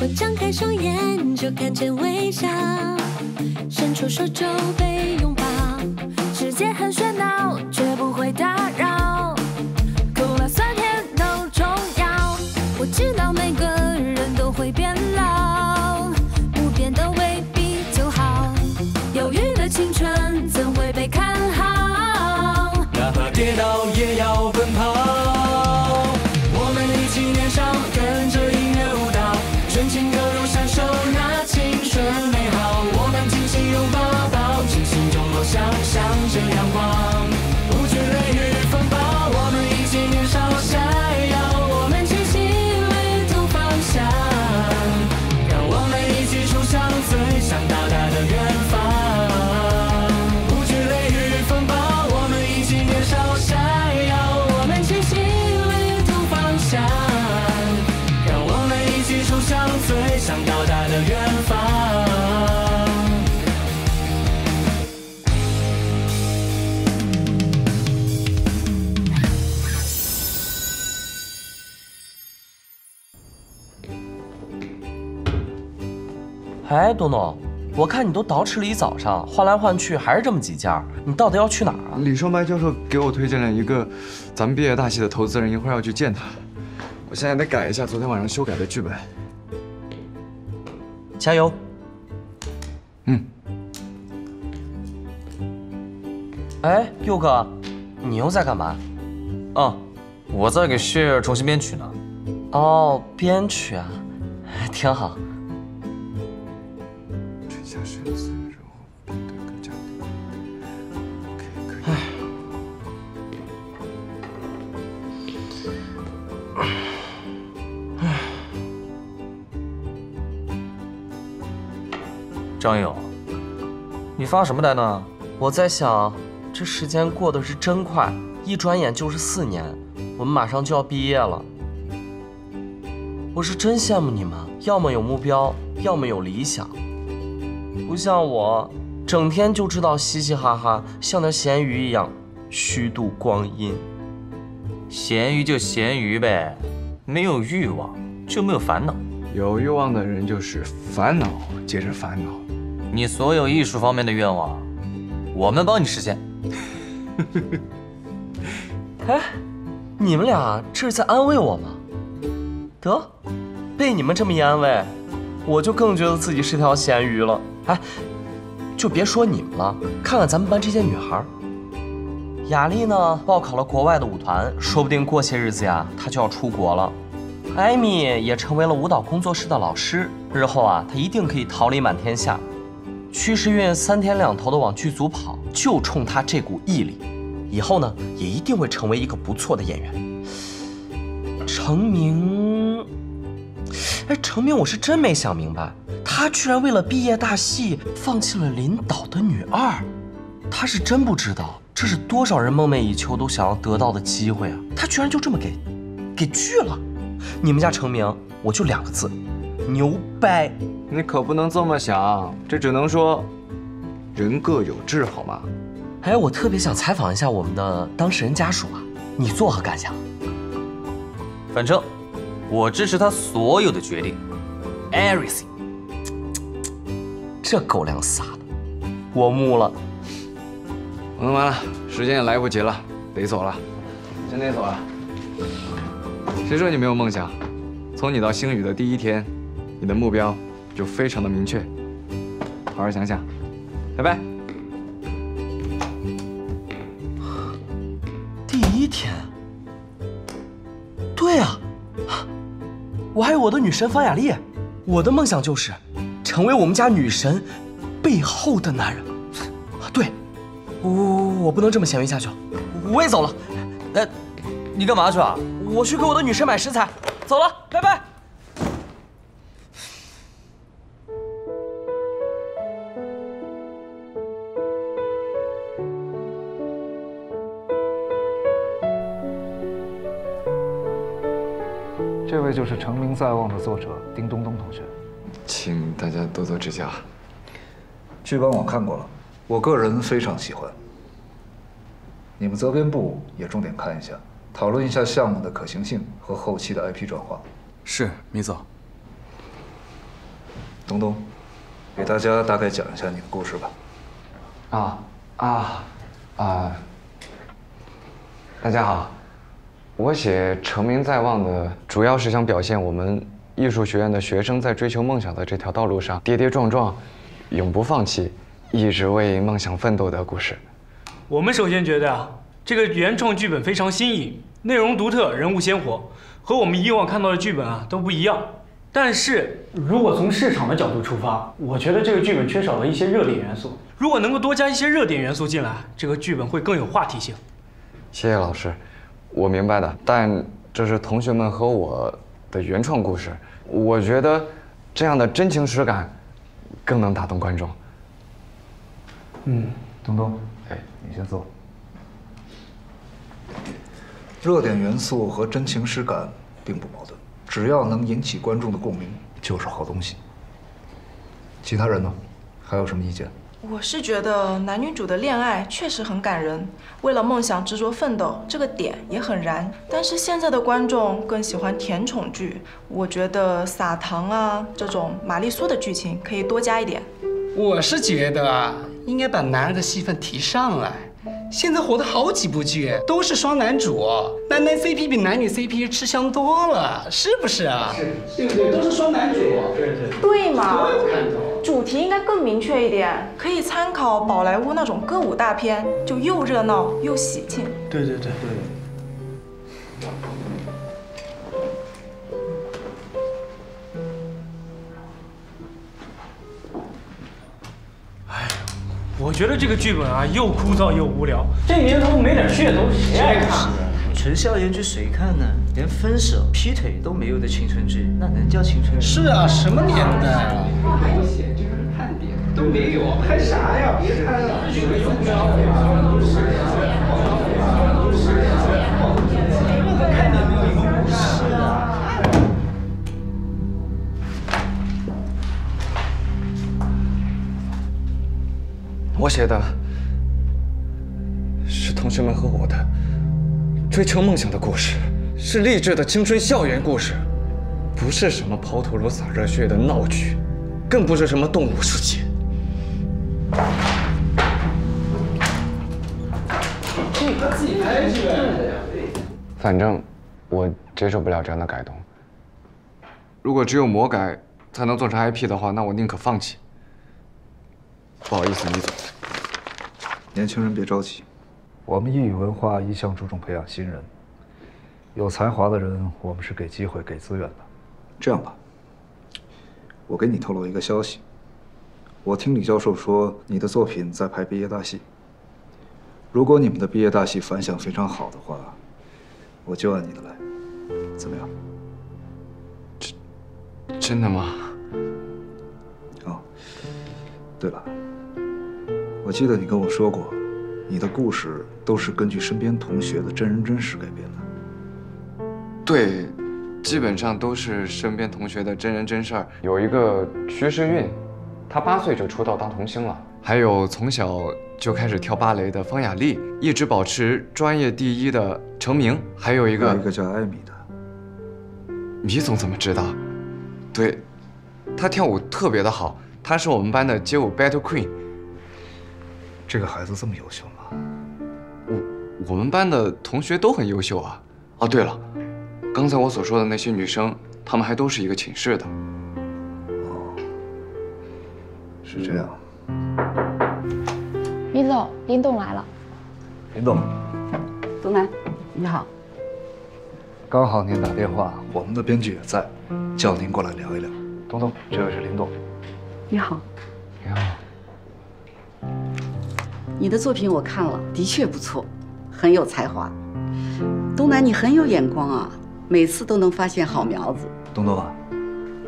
我张开双眼就看见微笑，伸出手就被拥抱。世界很喧闹，起冲向最想到达的远方。哎，东东，我看你都捯饬了一早上，换来换去还是这么几件，你到底要去哪儿啊？李双白教授给我推荐了一个咱们毕业大戏的投资人，一会儿要去见他。我现在得改一下昨天晚上修改的剧本。加油！嗯。哎，佑哥，你又在干嘛？哦，我在给 Share 重新编曲呢。哦，编曲啊，挺好。春夏深思，张勇，你发什么呆呢？我在想，这时间过得是真快，一转眼就是四年，我们马上就要毕业了。我是真羡慕你们，要么有目标，要么有理想，不像我，整天就知道嘻嘻哈哈，像条咸鱼一样虚度光阴。咸鱼就咸鱼呗，没有欲望就没有烦恼。有欲望的人就是烦恼接着烦恼。你所有艺术方面的愿望，我们帮你实现。哎，你们俩这是在安慰我吗？得，被你们这么一安慰，我就更觉得自己是条咸鱼了。哎，就别说你们了，看看咱们班这些女孩儿。雅丽呢，报考了国外的舞团，说不定过些日子呀，她就要出国了。艾米也成为了舞蹈工作室的老师，日后啊，她一定可以桃李满天下。屈时运三天两头的往剧组跑，就冲她这股毅力，以后呢，也一定会成为一个不错的演员。成名，哎，成名，我是真没想明白，他居然为了毕业大戏放弃了领导的女二，他是真不知道这是多少人梦寐以求都想要得到的机会啊！他居然就这么给，给拒了。你们家成名，我就两个字，牛掰！你可不能这么想，这只能说人各有志，好吗？哎，我特别想采访一下我们的当事人家属啊，你作何感想？反正我支持他所有的决定，everything。这狗粮撒的，我木了。我弄完了，时间也来不及了，得走了，真得走了。谁说你没有梦想？从你到星宇的第一天，你的目标就非常的明确。好好想想，拜拜。第一天，对啊，我还有我的女神方雅丽，我的梦想就是成为我们家女神背后的男人。对，我我我不能这么咸鱼下去，我也走了。哎，你干嘛去啊？我去给我的女神买食材，走了，拜拜。这位就是成名在望的作者丁冬冬同学。请大家多多指教。剧本我看过了，我个人非常喜欢。你们责编部也重点看一下，讨论一下项目的可行性和后期的 IP 转化。是，米总。东东，给大家大概讲一下你的故事吧。啊啊啊！大家好，我写《成名在望》的主要是想表现我们艺术学院的学生在追求梦想的这条道路上跌跌撞撞，永不放弃，一直为梦想奋斗的故事。我们首先觉得啊，这个原创剧本非常新颖，内容独特，人物鲜活，和我们以往看到的剧本啊都不一样。但是如果从市场的角度出发，我觉得这个剧本缺少了一些热点元素。如果能够多加一些热点元素进来，这个剧本会更有话题性。谢谢老师，我明白的。但这是同学们和我的原创故事，我觉得这样的真情实感更能打动观众。嗯，东东，哎，你先坐。热点元素和真情实感并不矛盾，只要能引起观众的共鸣，就是好东西。其他人呢？还有什么意见？我是觉得男女主的恋爱确实很感人，为了梦想执着奋斗，这个点也很燃。但是现在的观众更喜欢甜宠剧，我觉得撒糖啊这种玛丽苏的剧情可以多加一点。我是觉得啊，应该把男人的戏份提上来。现在火的好几部剧都是双男主，男男 CP 比男女 CP 吃香多了，是不是啊？是，对不对？都是双男主，对对。对嘛？主题应该更明确一点，可以参考宝莱坞那种歌舞大片，就又热闹又喜庆。对对对对。我觉得这个剧本啊，又枯燥又无聊。这年头没点噱头，谁爱看？纯校园剧谁看呢？连分手、劈腿都没有的青春剧，那能叫青春？是啊，什么年代啊？都没有，拍啥呀？别拍了。我写的是同学们和我的追求梦想的故事，是励志的青春校园故事，不是什么抛头颅洒热血的闹剧，更不是什么动物世界。反正我接受不了这样的改动。如果只有魔改才能做成 IP 的话，那我宁可放弃。不好意思，李总。年轻人别着急，我们艺语文化一向注重培养新人，有才华的人，我们是给机会、给资源的。这样吧，我给你透露一个消息，我听李教授说你的作品在拍毕业大戏。如果你们的毕业大戏反响非常好的话，我就按你的来，怎么样？真真的吗？哦，对了。我记得你跟我说过，你的故事都是根据身边同学的真人真事改编的。对，基本上都是身边同学的真人真事儿。有一个徐世运，他八岁就出道当童星了；还有从小就开始跳芭蕾的方雅丽，一直保持专业第一的成名；还有一个一个叫艾米的。米总怎么知道？对，她跳舞特别的好，她是我们班的街舞 Battle Queen。这个孩子这么优秀吗？我我们班的同学都很优秀啊。哦，对了，刚才我所说的那些女生，她们还都是一个寝室的。哦，是这样。米总，林董来了。林董，东南，你好。刚好您打电话，我们的编剧也在，叫您过来聊一聊。东东，这位是林董。你好。你好。你的作品我看了，的确不错，很有才华。东南，你很有眼光啊，每次都能发现好苗子。东东啊，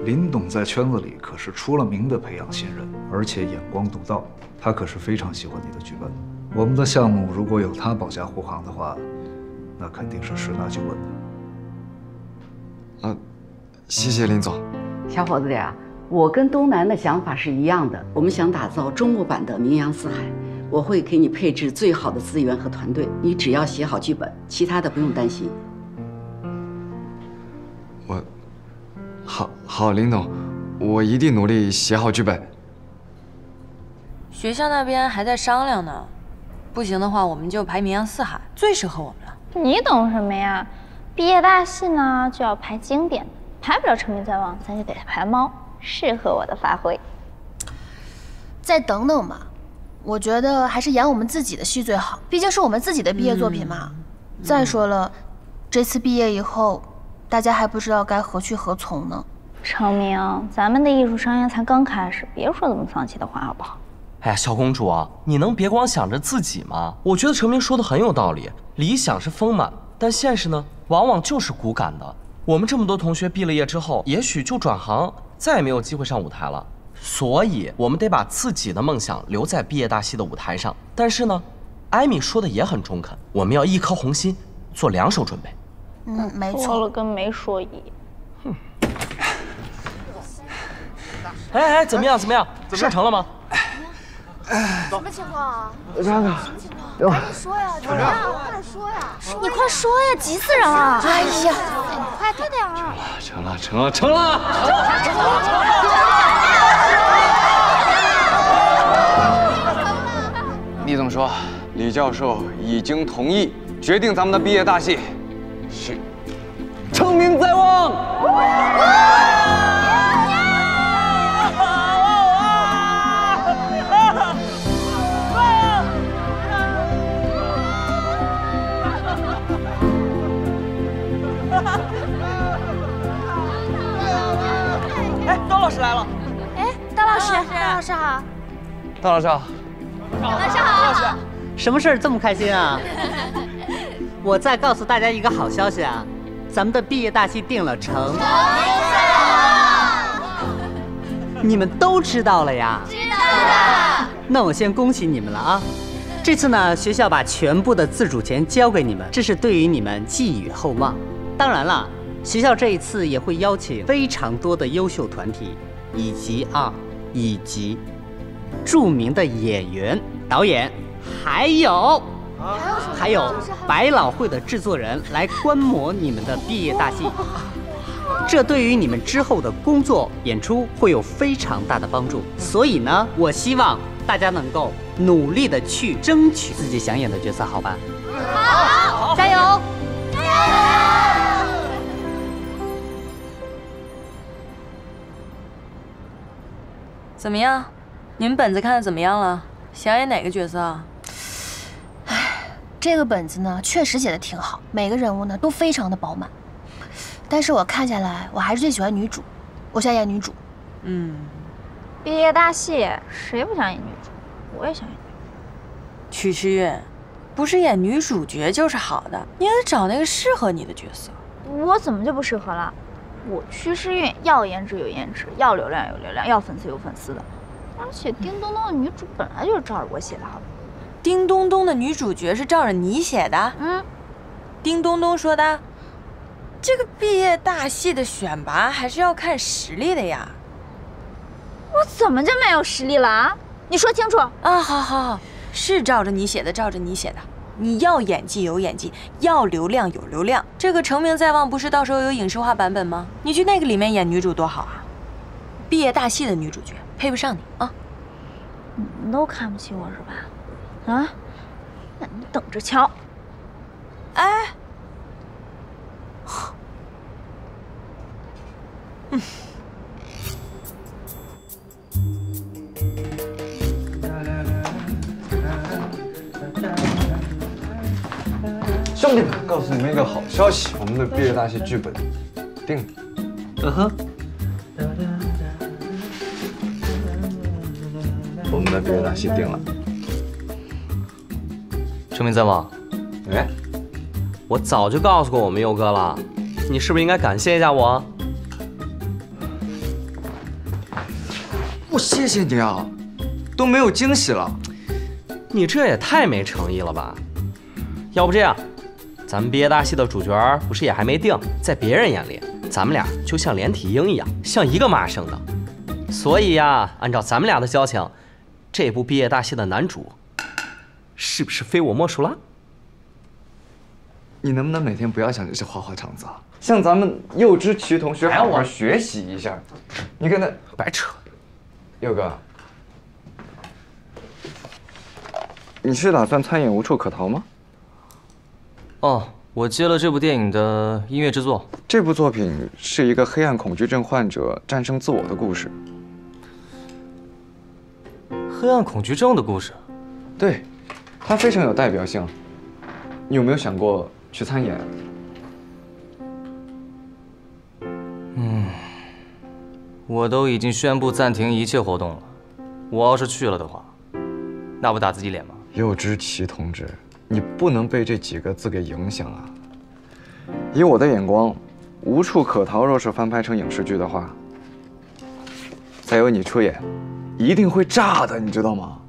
林董在圈子里可是出了名的培养新人，而且眼光独到，他可是非常喜欢你的剧本。我们的项目如果有他保驾护航的话，那肯定是十拿九稳的。啊，谢谢林总。小伙子呀，我跟东南的想法是一样的，我们想打造中国版的《名扬四海》，我会给你配置最好的资源和团队，你只要写好剧本，其他的不用担心。好，林总，我一定努力写好剧本。学校那边还在商量呢，不行的话，我们就排《名扬四海》，最适合我们了。你懂什么呀？毕业大戏呢就要排经典的，排不了成名在望，咱就得排猫，适合我的发挥。再等等吧，我觉得还是演我们自己的戏最好，毕竟是我们自己的毕业作品嘛。再说了，这次毕业以后，大家还不知道该何去何从呢。成明，咱们的艺术生涯才刚开始，别说这么丧气的话好不好？哎呀，小公主啊，你能别光想着自己吗？我觉得成明说的很有道理，理想是丰满，但现实呢，往往就是骨感的。我们这么多同学毕了业之后，也许就转行，再也没有机会上舞台了。所以，我们得把自己的梦想留在毕业大戏的舞台上。但是呢，艾米说的也很中肯，我们要一颗红心，做两手准备。嗯，没错。说了跟没说一样。哎哎，怎么样？怎么样？事成了吗？什么情况啊？张哥，赶紧说呀！怎么样？快说呀！你快说呀！急死人了！哎呀，快快点啊！成了，成了，成了，成了！成了！李总说，李教授已经同意决定咱们的毕业大戏是成名在望。老师来了，哎，大老师，大老师好，大老师好，老师好，老师，什么事儿这么开心啊？我再告诉大家一个好消息啊，咱们的毕业大戏定了成，成你们都知道了呀？知道了。那我先恭喜你们了啊！这次呢，学校把全部的自主权交给你们，这是对于你们寄予厚望。当然了。学校这一次也会邀请非常多的优秀团体，以及啊，以及著名的演员、导演，还有还有百老汇的制作人来观摩你们的毕业大戏。这对于你们之后的工作演出会有非常大的帮助。所以呢，我希望大家能够努力的去争取自己想演的角色，好吧？好，加油！加油！怎么样？你们本子看的怎么样了？想演哪个角色啊？哎，这个本子呢，确实写的挺好，每个人物呢都非常的饱满。但是我看下来，我还是最喜欢女主，我想演女主。嗯，毕业大戏谁不想演女主？我也想演女主。曲诗韵，不是演女主角就是好的，你得找那个适合你的角色。我怎么就不适合了？我屈诗韵要颜值有颜值，要流量有流量，要粉丝有粉丝的。而且叮咚咚的女主本来就是照着我写的，好叮咚咚的女主角是照着你写的？嗯。叮咚咚说的。这个毕业大戏的选拔还是要看实力的呀。我怎么就没有实力了啊？你说清楚啊！好好好，是照着你写的，照着你写的。你要演技有演技，要流量有流量。这个《成名在望》不是到时候有影视化版本吗？你去那个里面演女主多好啊！毕业大戏的女主角配不上你啊！你们都看不起我是吧？啊？那你等着瞧！哎，嗯。兄弟们，告诉你们一个好消息，我们的毕业大戏剧本定了。嗯哼，我们的毕业大戏定了。成名在吗，哎，我早就告诉过我们佑哥了，你是不是应该感谢一下我？我谢谢你啊，都没有惊喜了。你这也太没诚意了吧？要不这样？咱们毕业大戏的主角不是也还没定，在别人眼里，咱们俩就像连体婴一样，像一个妈生的。所以呀，按照咱们俩的交情，这部毕业大戏的男主，是不是非我莫属了？你能不能每天不要想这些花花肠子啊？向咱们幼之奇同学好好学习一下。你跟他白扯。佑哥，你是打算参演《无处可逃》吗？哦，我接了这部电影的音乐制作。这部作品是一个黑暗恐惧症患者战胜自我的故事。黑暗恐惧症的故事？对，它非常有代表性。你有没有想过去参演？嗯，我都已经宣布暂停一切活动了。我要是去了的话，那不打自己脸吗？右之奇同志，你不能被这几个字给影响啊！以我的眼光，《无处可逃》若是翻拍成影视剧的话，再由你出演，一定会炸的，你知道吗？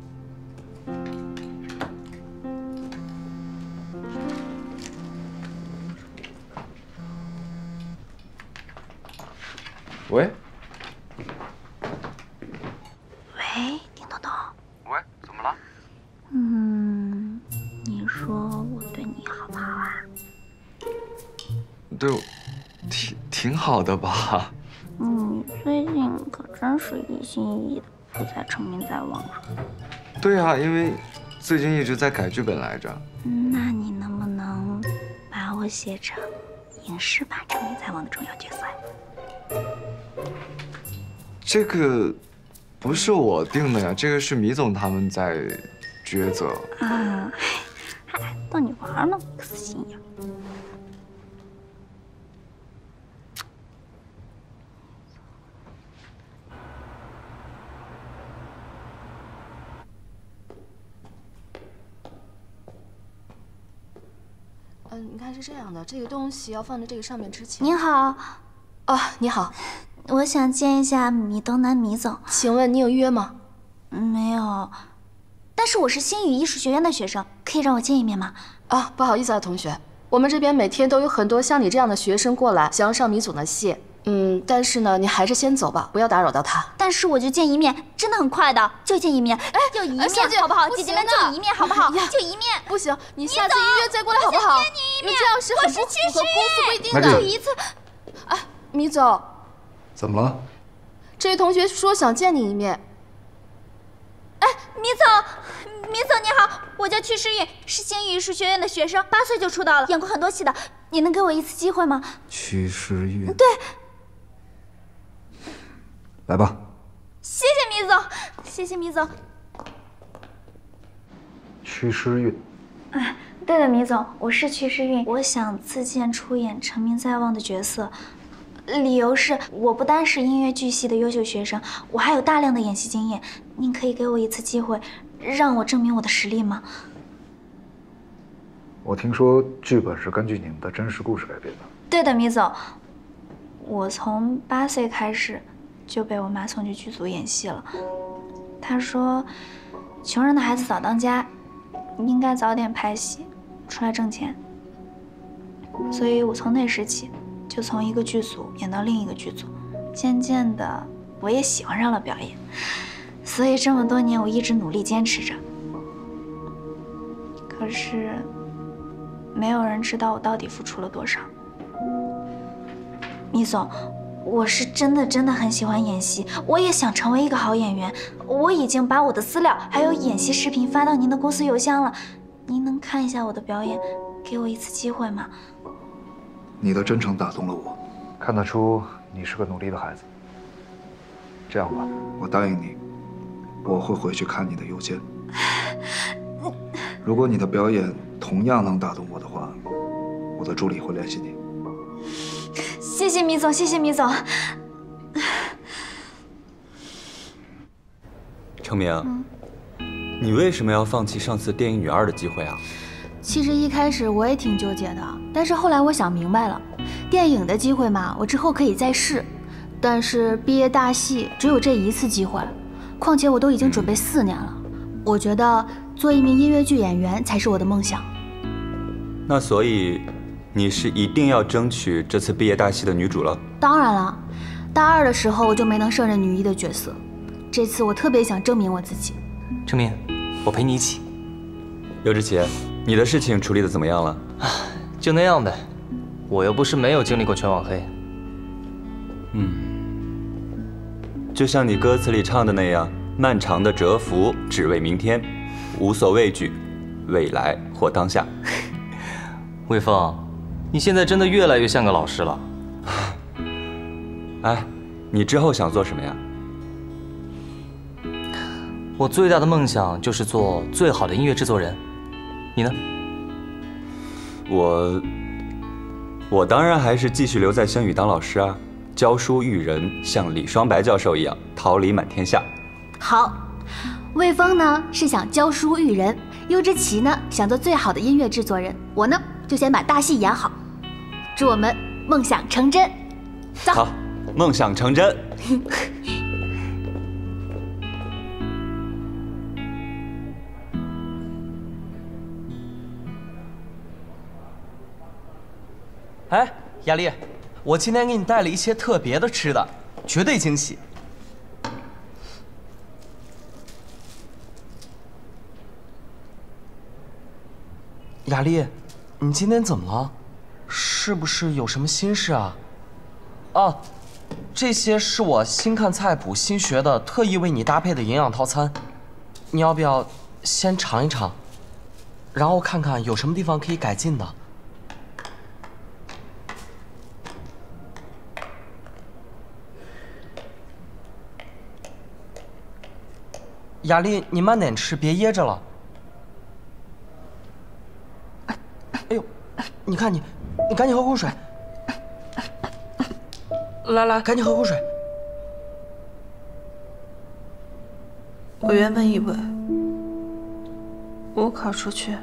的吧？你最近可真是一心一意的，不再沉迷在网上。对啊，因为最近一直在改剧本来着。那你能不能把我写成影视版沉迷在网的重要角色呀？这个不是我定的呀，这个是米总他们在抉择。啊，还逗你玩呢，可死心眼。嗯，你看是这样的，这个东西要放在这个上面之前。您好，哦，你好，我想见一下米东南米总，请问你有预约吗？没有，但是我是星宇艺术学院的学生，可以让我见一面吗？啊，不好意思啊，同学，我们这边每天都有很多像你这样的学生过来，想要上米总的戏。嗯，但是呢，你还是先走吧，不要打扰到他。但是我就见一面，真的很快的，就见一面，哎，就一面，好不好？姐姐们就一面，好不好？就一面。不行，你下次预约再过来好不好？见面，这样是很不符合公司规定的。就一次。哎，米总，怎么了？这位同学说想见你一面。哎，米总，米总你好，我叫曲诗韵，是星宇艺术学院的学生，八岁就出道了，演过很多戏的。你能给我一次机会吗？曲诗韵。对。来吧，谢谢米总，谢谢米总。曲诗韵，哎，对了，米总，我是曲诗韵，我想自荐出演成名在望的角色，理由是我不单是音乐剧系的优秀学生，我还有大量的演戏经验。您可以给我一次机会，让我证明我的实力吗？我听说剧本是根据你们的真实故事改编的。对的，米总，我从八岁开始。就被我妈送去剧组演戏了。她说：“穷人的孩子早当家，应该早点拍戏，出来挣钱。”所以，我从那时起就从一个剧组演到另一个剧组，渐渐的我也喜欢上了表演。所以这么多年，我一直努力坚持着。可是，没有人知道我到底付出了多少。米总。我是真的真的很喜欢演戏，我也想成为一个好演员。我已经把我的资料还有演戏视频发到您的公司邮箱了，您能看一下我的表演，给我一次机会吗？你的真诚打动了我，看得出你是个努力的孩子。这样吧，我答应你，我会回去看你的邮件。如果你的表演同样能打动我的话，我的助理会联系你。谢谢米总，谢谢米总。程明，你为什么要放弃上次电影女二的机会啊？其实一开始我也挺纠结的，但是后来我想明白了，电影的机会嘛，我之后可以再试。但是毕业大戏只有这一次机会，况且我都已经准备四年了，我觉得做一名音乐剧演员才是我的梦想。那所以。你是一定要争取这次毕业大戏的女主了？当然了，大二的时候我就没能胜任女一的角色，这次我特别想证明我自己。程明，我陪你一起。刘志奇，你的事情处理的怎么样了？就那样呗，我又不是没有经历过全网黑。嗯，就像你歌词里唱的那样，漫长的蛰伏只为明天，无所畏惧，未来或当下。魏峰，你现在真的越来越像个老师了。哎，你之后想做什么呀？我最大的梦想就是做最好的音乐制作人。你呢？我，我当然还是继续留在星宇当老师啊，教书育人，像李双白教授一样，桃李满天下。好，魏峰呢是想教书育人，尤之奇呢想做最好的音乐制作人，我呢就先把大戏演好，祝我们梦想成真。走，好，梦想成真。哎，雅丽，我今天给你带了一些特别的吃的，绝对惊喜。雅丽，你今天怎么了？是不是有什么心事啊？哦，这些是我新看菜谱新学的，特意为你搭配的营养套餐，你要不要先尝一尝，然后看看有什么地方可以改进的？雅丽，你慢点吃，别噎着了。哎，哎呦，你看你，你赶紧喝口水。来来，赶紧喝口水。我原本以为我考出去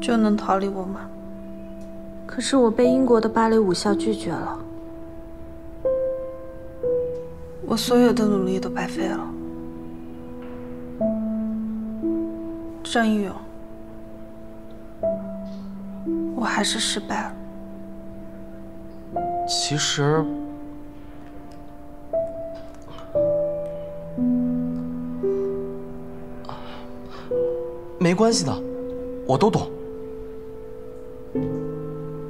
就能逃离我妈，可是我被英国的芭蕾舞校拒绝了，我所有的努力都白费了。张一勇，我还是失败了。其实，没关系的，我都懂。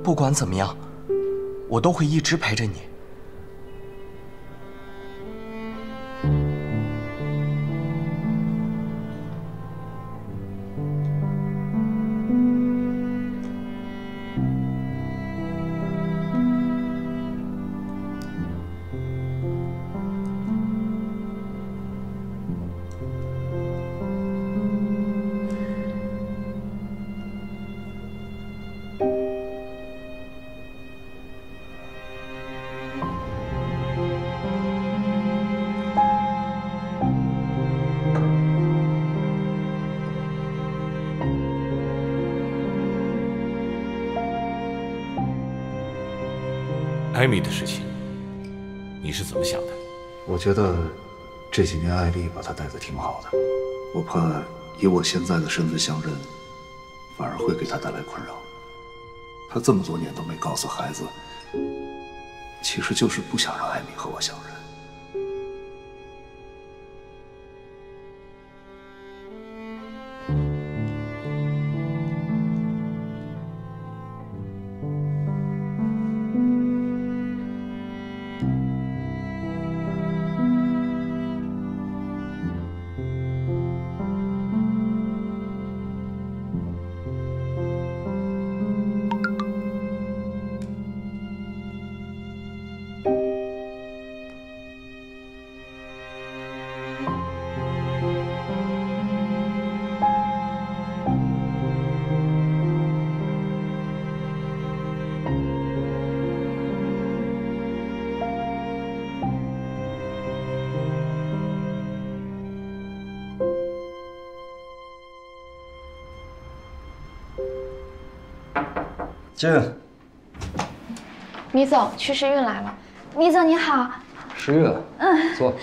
不管怎么样，我都会一直陪着你。艾米的事情，你是怎么想的？我觉得这几年艾丽把她带的挺好的，我怕以我现在的身份相认，反而会给她带来困扰。她这么多年都没告诉孩子，其实就是不想让艾米和我相认。进。米总，曲时运来了。米总你好。时运。嗯。坐。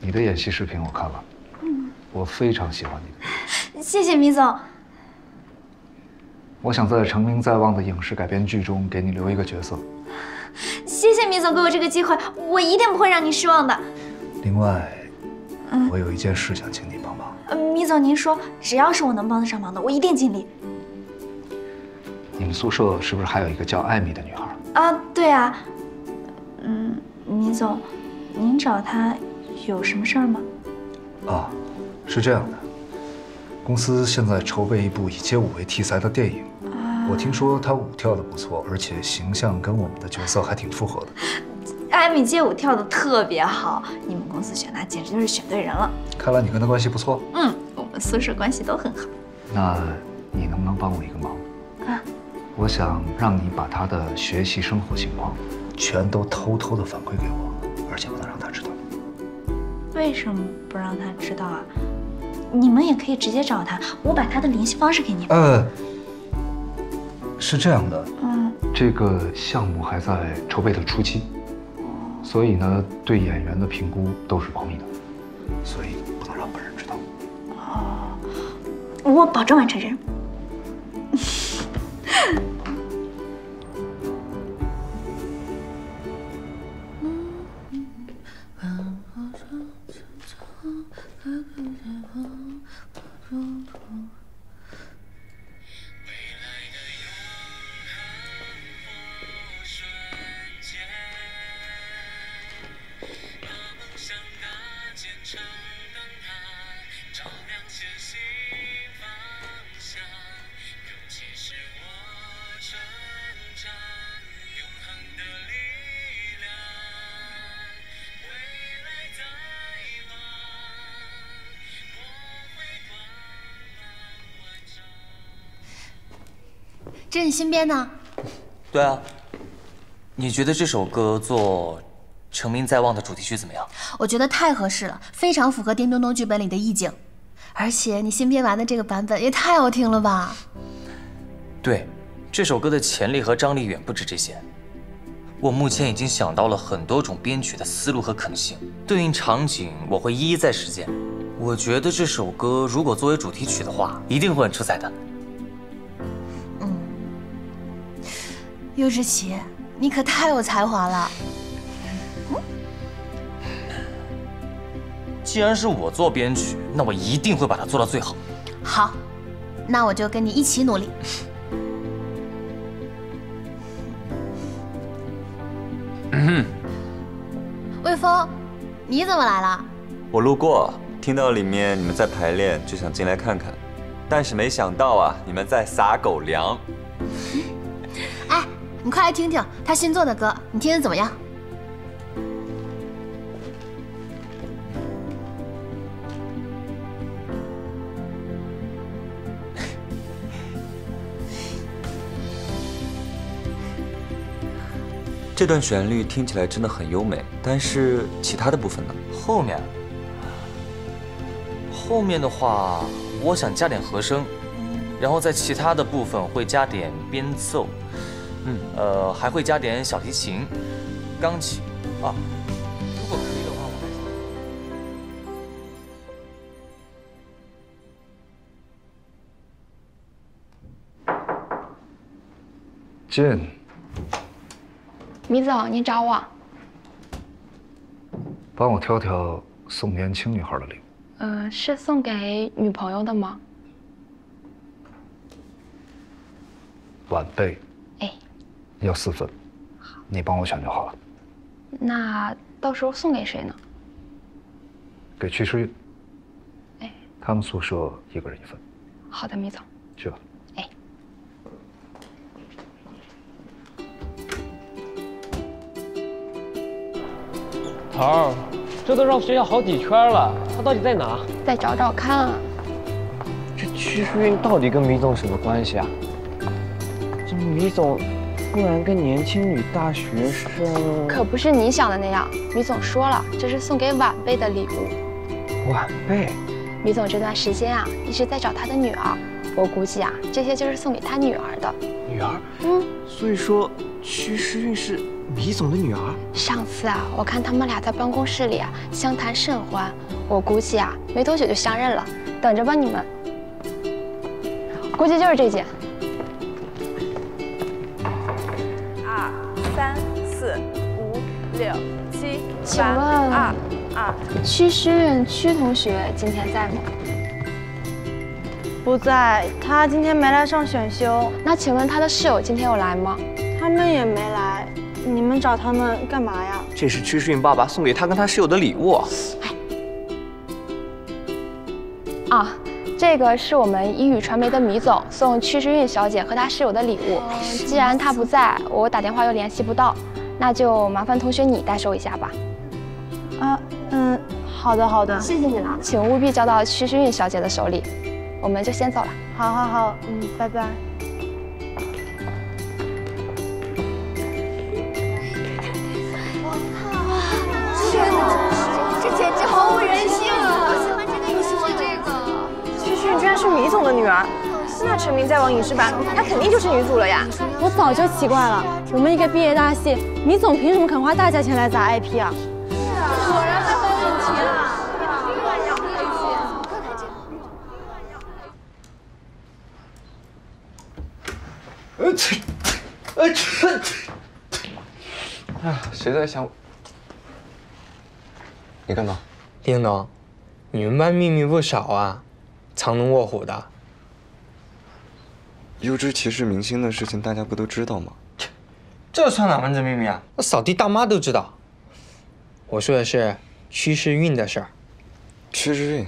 你的演戏视频我看了，嗯，我非常喜欢你。谢谢米总。我想在成名在望的影视改编剧中给你留一个角色。谢谢米总。给我这个机会，我一定不会让您失望的。另外，嗯我有一件事想请你帮忙。呃，米总您说，只要是我能帮得上忙的，我一定尽力。宿舍是不是还有一个叫艾米的女孩？啊，对啊，嗯，米总，您找她有什么事儿吗？啊，是这样的，公司现在筹备一部以街舞为题材的电影。我听说她舞跳得不错，而且形象跟我们的角色还挺符合的。艾米街舞跳得特别好，你们公司选她简直就是选对人了。看来你跟她关系不错。嗯，我们宿舍关系都很好。那你能不能帮我一个忙？啊，我想让你把他的学习生活情况全都偷偷的反馈给我，而且不能让他知道。为什么不让他知道啊？你们也可以直接找他，我把他的联系方式给你们。呃，是这样的，嗯，这个项目还在筹备的初期，所以呢，对演员的评估都是保密的，所以不能让本人知道。哦我保证完成任务。哈哈哈哈哈。这是你新编的？对啊，你觉得这首歌做《成名在望》的主题曲怎么样？我觉得太合适了，非常符合叮咚咚剧本里的意境。而且你新编完的这个版本也太好听了吧！对，这首歌的潜力和张力远不止这些。我目前已经想到了很多种编曲的思路和可能性，对应场景我会一一再实践。我觉得这首歌如果作为主题曲的话，一定会很出彩的。尤志奇，你可太有才华了。既然是我做编曲，那我一定会把它做到最好。好，那我就跟你一起努力。嗯，魏峰，你怎么来了？我路过，听到里面你们在排练，就想进来看看，但是没想到啊，你们在撒狗粮。哎，你快来听听他新做的歌，你听的怎么样？这段旋律听起来真的很优美，但是其他的部分呢？后面，后面的话，我想加点和声，然后在其他的部分会加点编奏，嗯，呃，还会加点小提琴、钢琴啊。如果可以的话，我还想。进。米总，你找我？帮我挑挑送年轻女孩的礼物。呃、是送给女朋友的吗？晚辈。哎。要四份，你帮我选就好了。那到时候送给谁呢？给曲诗韵。哎。他们宿舍一个人一份。好的，米总。去吧。哎。头儿，这都绕学校好几圈了，他到底在哪？再找找看啊。这曲淑韵到底跟米总什么关系啊？这米总忽然跟年轻女大学生……可不是你想的那样，米总说了，这是送给晚辈的礼物。晚辈？米总这段时间啊，一直在找他的女儿，我估计啊，这些就是送给他女儿的。女儿？嗯。所以说，屈诗韵是米总的女儿？上次啊，我看他们俩在办公室里啊相谈甚欢，我估计啊，没多久就相认了。等着吧，你们。估计就是这件。六七问二二。屈诗韵屈同学今天在吗？不在，他今天没来上选修。那请问他的室友今天有来吗？他们也没来，你们找他们干嘛呀？这是屈诗韵爸爸送给他跟他室友的礼物。啊，这个是我们一语传媒的米总送屈诗韵小姐和她室友的礼物。既然她不在，我打电话又联系不到，那就麻烦同学你代收一下吧。啊，嗯，好的好的，谢谢你了，请务必交到屈诗韵小姐的手里。我们就先走了。好好好，嗯，拜拜。天哪，这简直毫无人性啊！我喜欢这个，不喜欢这个。屈诗韵居然是米总的女儿，那成名在网影视版，她肯定就是女主了呀！我早就奇怪了，我们一个毕业大戏，米总凭什么肯花大价钱来砸 IP 啊？果然还没问题啊！呃切，呃切，哎呀，谁在想我？你干嘛？丁总，你们班秘密不少啊，藏龙卧虎的。优质骑士明星的事情，大家不都知道吗？这算哪门子秘密啊？那扫地大妈都知道。我说的是趋势运的事儿。屈世运？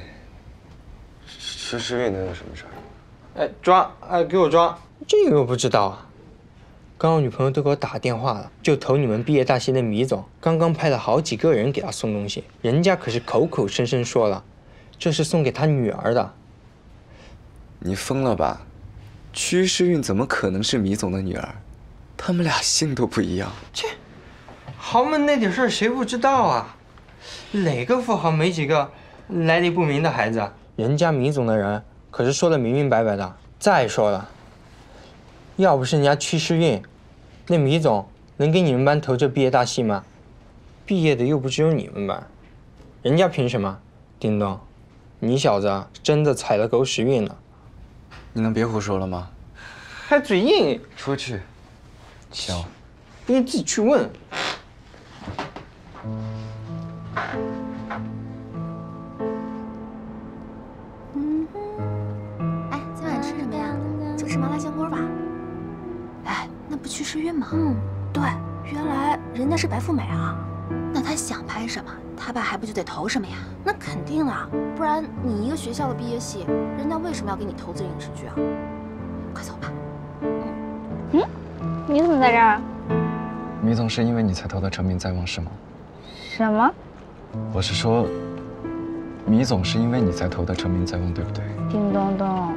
趋势运能有什么事儿？哎，抓！哎，给我抓！这个我不知道啊。刚我女朋友都给我打电话了，就投你们毕业大戏的米总，刚刚派了好几个人给他送东西，人家可是口口声声说了，这是送给他女儿的。你疯了吧？屈诗韵怎么可能是米总的女儿？他们俩姓都不一样。切，豪门那点事儿谁不知道啊？哪个富豪没几个来历不明的孩子？人家米总的人可是说的明明白白的。再说了，要不是人家屈世运，那米总能给你们班投这毕业大戏吗？毕业的又不只有你们班，人家凭什么？叮咚，你小子真的踩了狗屎运了。你能别胡说了吗？还嘴硬！出去。行。你自己去问。哎，今晚吃什么呀？就吃麻辣香锅吧。哎，那不屈世运吗？嗯，对，原来人家是白富美啊。那他想拍什么，他爸还不就得投什么呀？那肯定啊，不然你一个学校的毕业戏，人家为什么要给你投资影视剧啊？快走吧。嗯，你怎么在这儿？米总是因为你才投的《成名在望》是吗？什么？我是说，米总是因为你才投的《成名在望》，对不对？叮咚咚，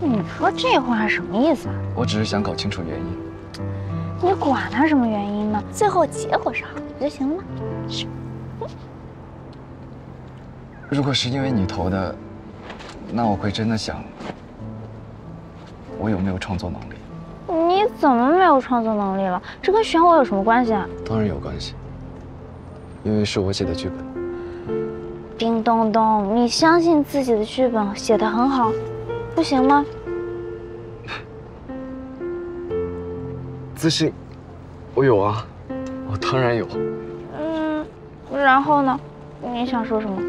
你说这话什么意思啊？我只是想搞清楚原因。你管他什么原因呢？最后结果是好不就行了吗？是。如果是因为你投的，那我会真的想，我有没有创作能力？你怎么没有创作能力了？这跟选我有什么关系啊？当然有关系，因为是我写的剧本。叮咚咚，你相信自己的剧本写的很好，不行吗？自信，我有啊，我当然有。嗯，然后呢？你想说什么？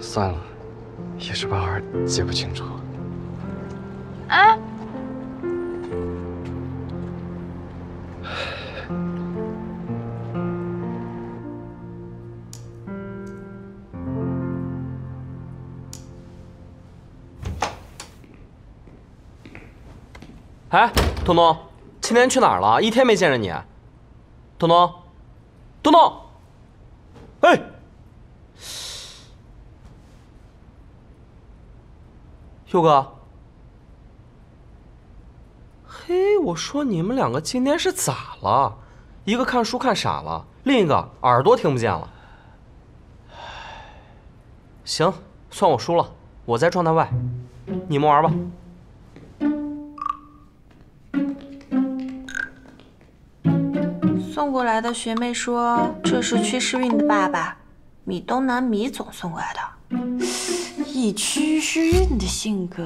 算了，一时半会儿记不清楚。哎。哎，彤彤，今天去哪儿了？一天没见着你。东东，东东，哎，佑哥，嘿，我说你们两个今天是咋了？一个看书看傻了，另一个耳朵听不见了。行，算我输了，我在状态外，你们玩吧。过来的学妹说，这是屈诗韵的爸爸，米东南米总送过来的。以屈诗韵的性格，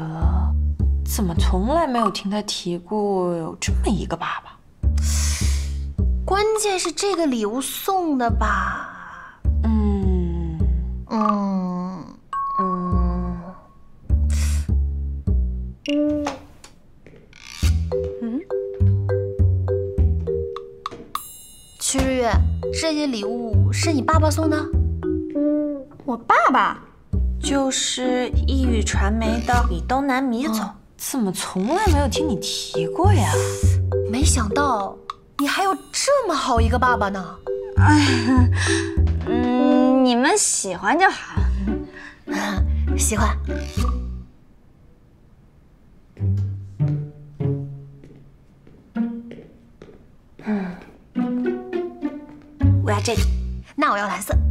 怎么从来没有听他提过有这么一个爸爸？关键是这个礼物送的吧？嗯嗯这些礼物是你爸爸送的？我爸爸，就是易宇传媒的李东南米总，怎么从来没有听你提过呀？没想到你还有这么好一个爸爸呢。哎，嗯，你们喜欢就好。喜欢。那我要蓝色。